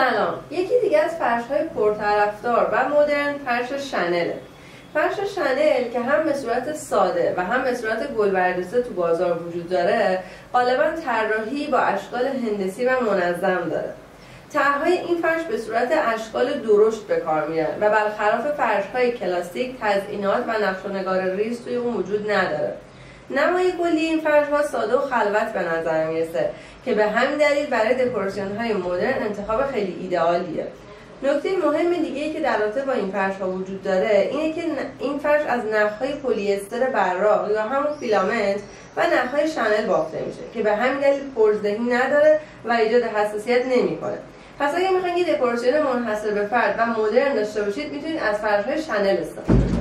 سلام. یکی دیگه از فرش های پرطرفدار و مدرن فرش شنله فرش شنل که هم به صورت ساده و هم به صورت گل تو بازار وجود داره غالبا طراحی با اشکال هندسی و منظم داره. طرحهای این فرش به صورت اشکال درشت به کار میرن و برخلاف فرش های کلاسیک تزئینات و نقش و نگار ریز توی اون وجود نداره. نمای کلی این فرش ها ساده و خلوت به نظر می‌رسه که به همین دلیل برای دکوراسیون های مدرن انتخاب خیلی ایدئالیه. نکته مهم دیگه ای که در رابطه با این فرش ها وجود داره اینه که این فرش از نخ های پلیستر براق یا همون فیلامنت و نخ های شنل بافته میشه که به همین دلیل پرزدهی نداره و ایجاد حساسیت نمی‌کنه. پس اگه می‌خواین یه دکوراسیون منحصر به فرد و مدرن داشته باشید می‌تونید از فرش های شنل استفاده